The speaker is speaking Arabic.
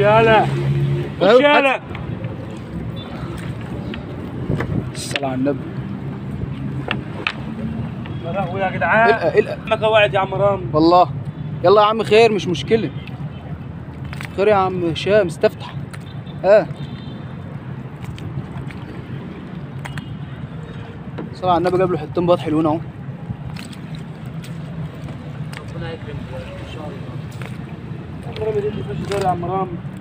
يالا خش يالا الصلاة على النبي يا جدعان القى القى ما قواعد يا عم رام والله. يلا يا عم خير مش مشكلة. خير يا عم هشام استفتح. ها. صلى على النبي جاب له حتتين بيض حلوين أهو. ربنا يكرمك ان شاء الله عم رام اللي